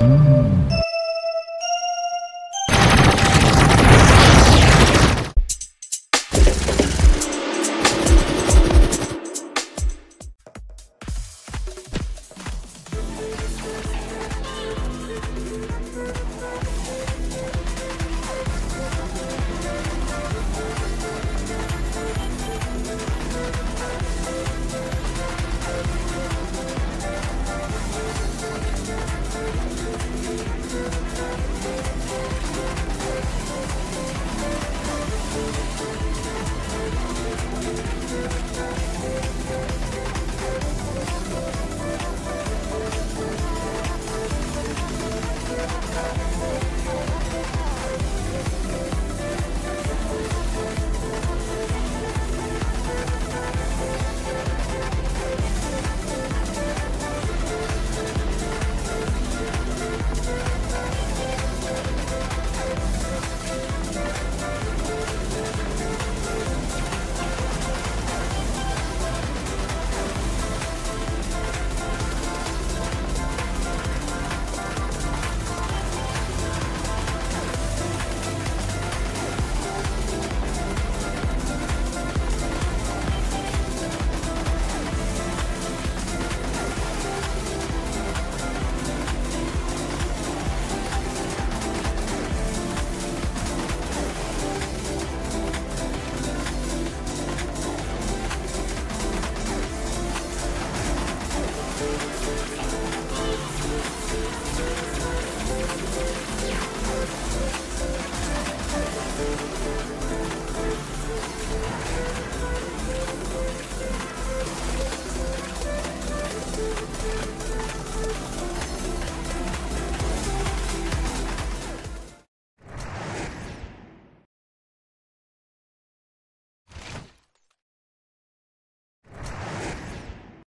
Mm.